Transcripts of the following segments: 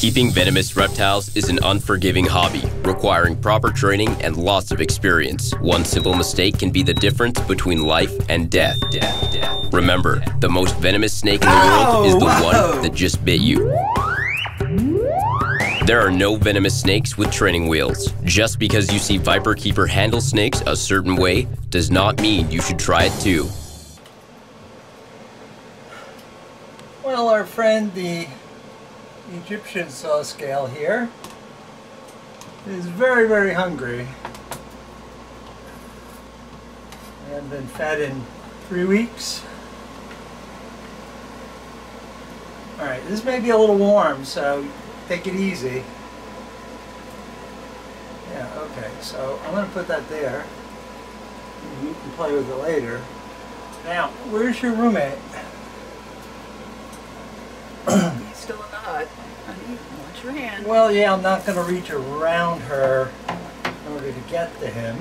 Keeping venomous reptiles is an unforgiving hobby, requiring proper training and lots of experience. One simple mistake can be the difference between life and death. death, death. Remember, the most venomous snake in the world is the one that just bit you. There are no venomous snakes with training wheels. Just because you see Viper Keeper handle snakes a certain way does not mean you should try it too. Well, our friend the Egyptian saw scale here is very, very hungry. And been fed in three weeks. Alright, this may be a little warm, so take it easy. Yeah, okay, so I'm to put that there. You can play with it later. Now, where's your roommate? He's still in the hut. Honey, watch your hand. Well, yeah, I'm not going to reach around her in order to get to him.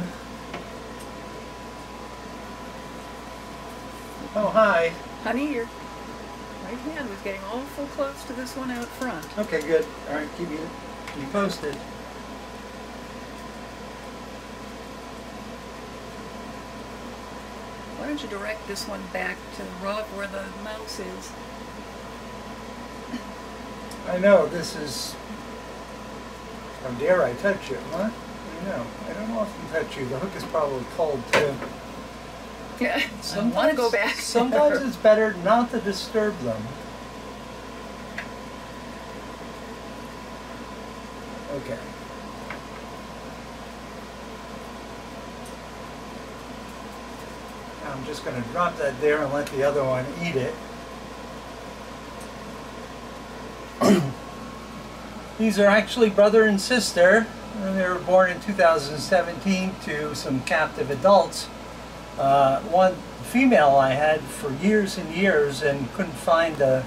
Oh, hi. Honey, your right hand was getting awful close to this one out front. Okay, good. All right, keep you, keep you posted. Why don't you direct this one back to the rug where the mouse is? I know, this is... How dare I touch it, huh? I know. I don't often touch you. The hook is probably cold, too. Yeah, I want to go back. Sometimes it's better not to disturb them. Okay. I'm just going to drop that there and let the other one eat it. These are actually brother and sister. They were born in 2017 to some captive adults. Uh, one female I had for years and years and couldn't find a,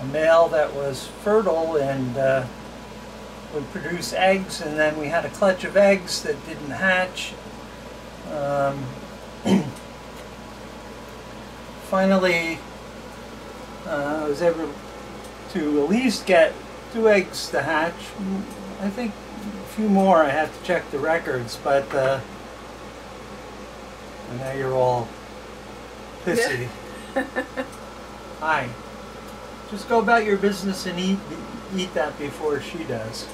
a male that was fertile and uh, would produce eggs and then we had a clutch of eggs that didn't hatch. Um, finally, uh, I was able to at least get two eggs to hatch. I think a few more, I have to check the records, but uh, and now you're all pissy. Hi. Just go about your business and eat eat that before she does.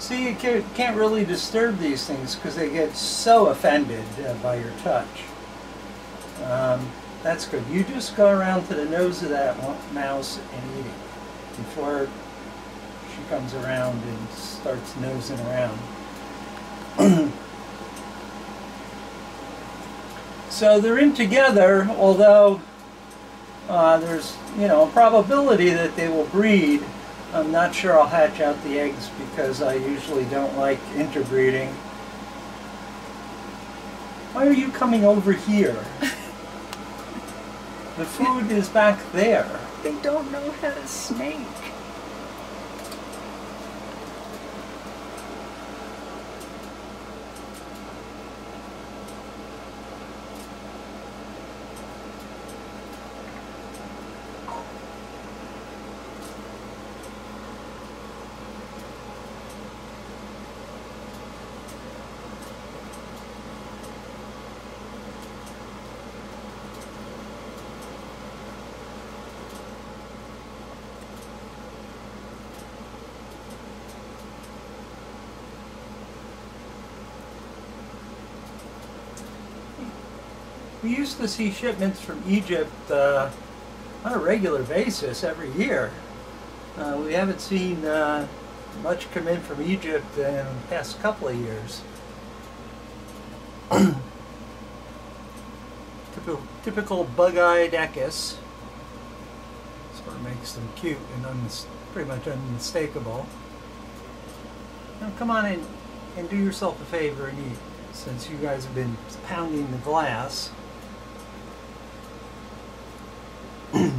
See, you can't really disturb these things because they get so offended uh, by your touch. Um, that's good. You just go around to the nose of that mouse and eat it before she comes around and starts nosing around. so they're in together, although uh, there's, you know, a probability that they will breed. I'm not sure I'll hatch out the eggs because I usually don't like interbreeding. Why are you coming over here? the food is back there. They don't know how to snake. Used to see shipments from Egypt uh, on a regular basis every year. Uh, we haven't seen uh, much come in from Egypt in the past couple of years. typical, typical bug-eyed Echis. Sort of makes them cute and pretty much unmistakable. Now come on in and do yourself a favor and eat since you guys have been pounding the glass. I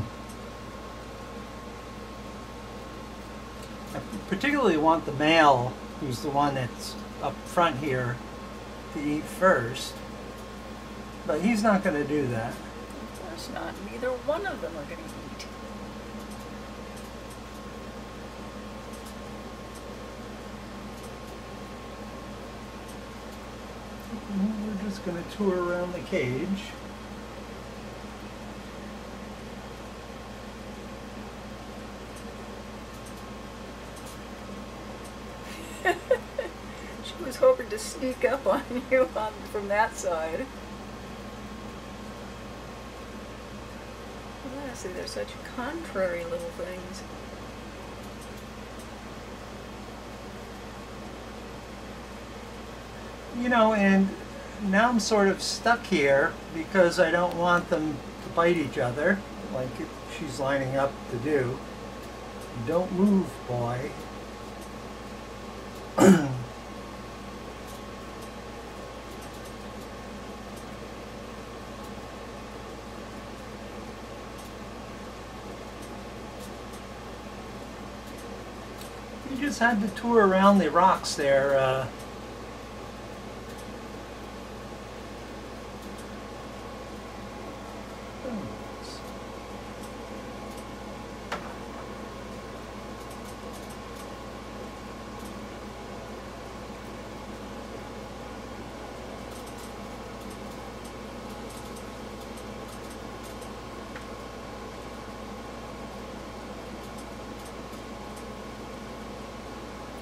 particularly want the male, who's the one that's up front here, to eat first. But he's not going to do that. Of course not. Neither one of them are going to eat. We're just going to tour around the cage. Sneak up on you on, from that side. Honestly, they're such contrary little things. You know, and now I'm sort of stuck here because I don't want them to bite each other like she's lining up to do. Don't move, boy. just had to tour around the rocks there. Uh,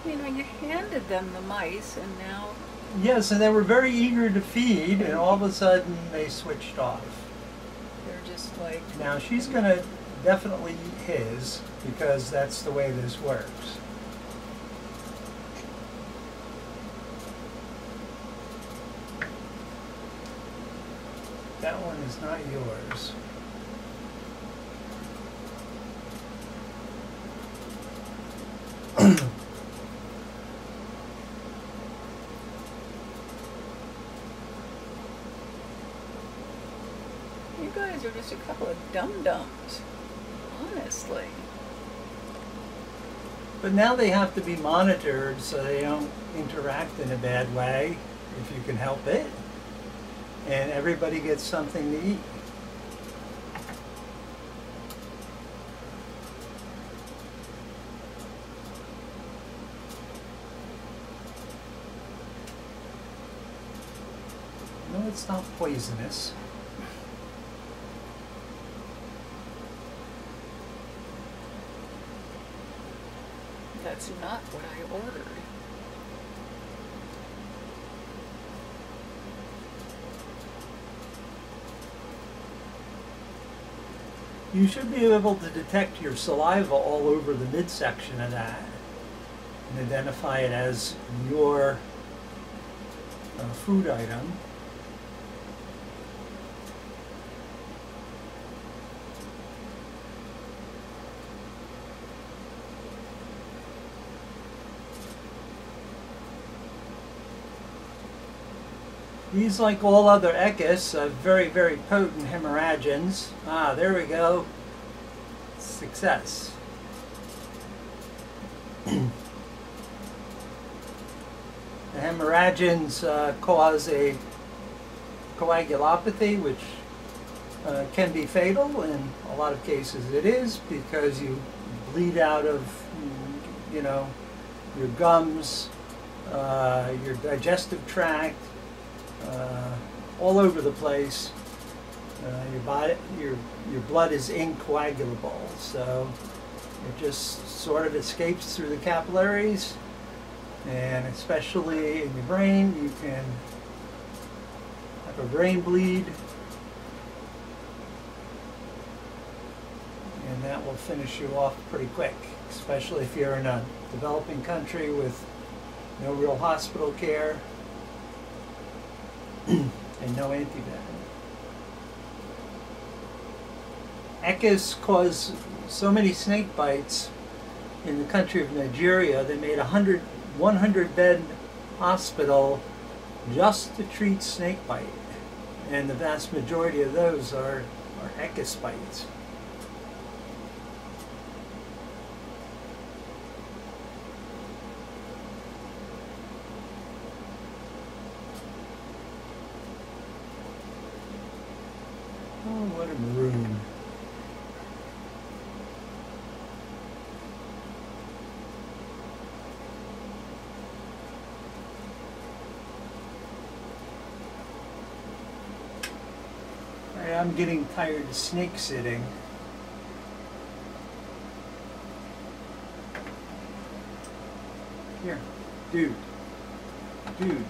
You know, you handed them the mice, and now Yes, and they were very eager to feed, and all of a sudden they switched off. they're just like, Now she's going to definitely eat his because that's the way this works. That one is not yours. Guys are just a couple of dum-dums. Honestly. But now they have to be monitored so they don't interact in a bad way, if you can help it. And everybody gets something to eat. No, it's not poisonous. That's not what I ordered. You should be able to detect your saliva all over the midsection of that and identify it as your uh, food item. These, like all other echis, are very, very potent hemorrhagins. Ah, there we go. Success. the hemorrhagins uh, cause a coagulopathy, which uh, can be fatal. In a lot of cases, it is because you bleed out of, you know, your gums, uh, your digestive tract, uh, all over the place. Uh, your body, your your blood is incoagulable, so it just sort of escapes through the capillaries, and especially in your brain, you can have a brain bleed, and that will finish you off pretty quick, especially if you're in a developing country with no real hospital care and no antivenom. Echis cause so many snake bites in the country of Nigeria, they made a 100, 100 bed hospital just to treat snake bite. And the vast majority of those are, are Echis bites. Oh, what a maroon. I'm getting tired of snake sitting. Here, dude. Dude.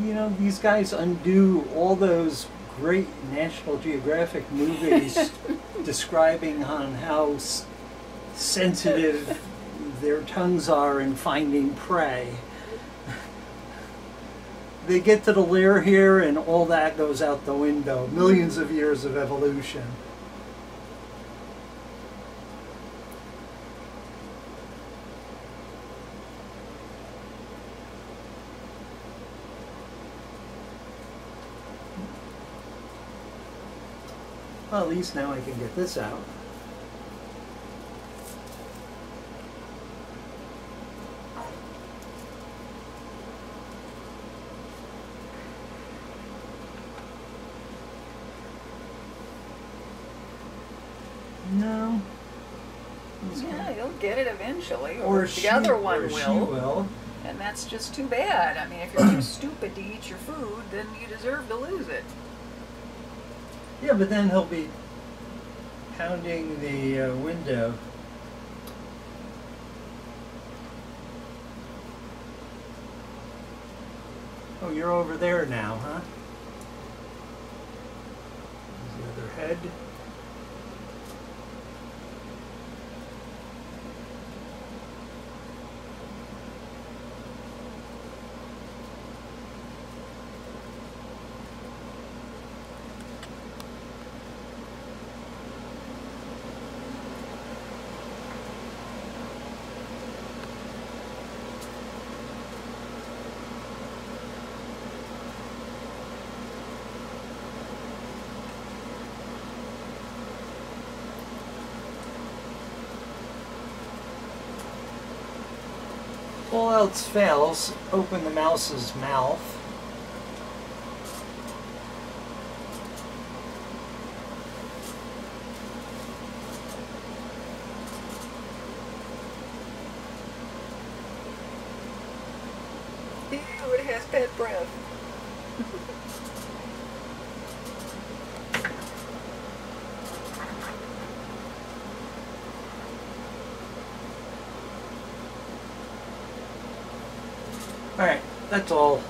You know, these guys undo all those great National Geographic movies describing on how s- sensitive their tongues are in finding prey. They get to the lair here and all that goes out the window. Millions of years of evolution. Well, at least now I can get this out. No. Yeah, you'll get it eventually, Or or, the other one or will. She will. And that's just too bad. I mean, if you're too stupid to eat your food, then you deserve to lose it. Yeah, but then he'll be pounding the uh, window. Oh, you're over there now, huh? The other head. All else fails, open the mouse's mouth. Ew, it has bad breath. That's all.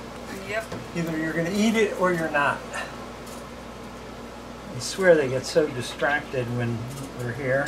Yep. Either you're going to eat it or you're not. I swear they get so distracted when we're here.